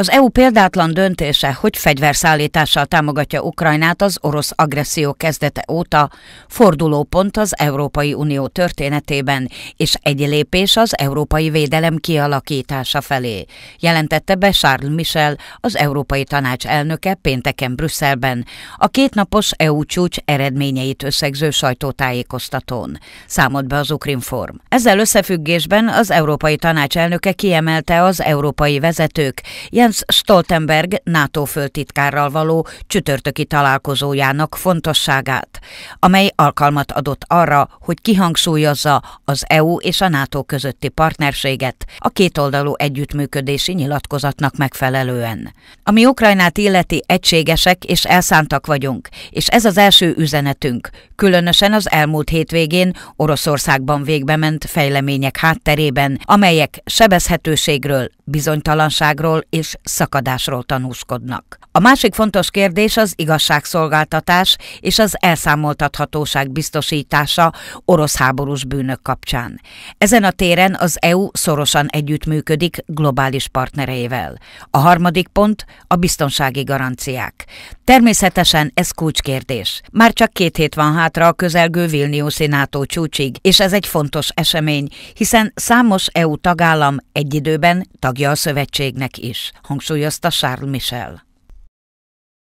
Az EU példátlan döntése, hogy fegyverszállítással támogatja Ukrajnát az orosz agresszió kezdete óta, fordulópont az Európai Unió történetében, és egy lépés az európai védelem kialakítása felé, jelentette be Charles Michel, az Európai Tanács elnöke pénteken Brüsszelben, a kétnapos EU csúcs eredményeit összegző sajtótájékoztatón, számolt be az Ukrinform. Ezzel összefüggésben az Európai Tanács elnöke kiemelte az európai vezetők Jens Stoltenberg NATO föltitkárral való csütörtöki találkozójának fontosságát, amely alkalmat adott arra, hogy kihangsúlyozza az EU és a NATO közötti partnerséget a kétoldalú együttműködési nyilatkozatnak megfelelően. Ami Ukrajnát illeti egységesek és elszántak vagyunk, és ez az első üzenetünk, különösen az elmúlt hétvégén Oroszországban végbe ment fejlemények hátterében, amelyek sebezhetőségről, bizonytalanságról és szakadásról tanúskodnak. A másik fontos kérdés az igazságszolgáltatás és az elszámoltathatóság biztosítása orosz háborús bűnök kapcsán. Ezen a téren az EU szorosan együttműködik globális partnereivel. A harmadik pont a biztonsági garanciák. Természetesen ez kulcskérdés. Már csak két hét van hátra a közelgő Vilniuszi NATO csúcsig, és ez egy fontos esemény, hiszen számos EU tagállam egy időben tagja a szövetségnek is, hangsúlyozta Charles Michel.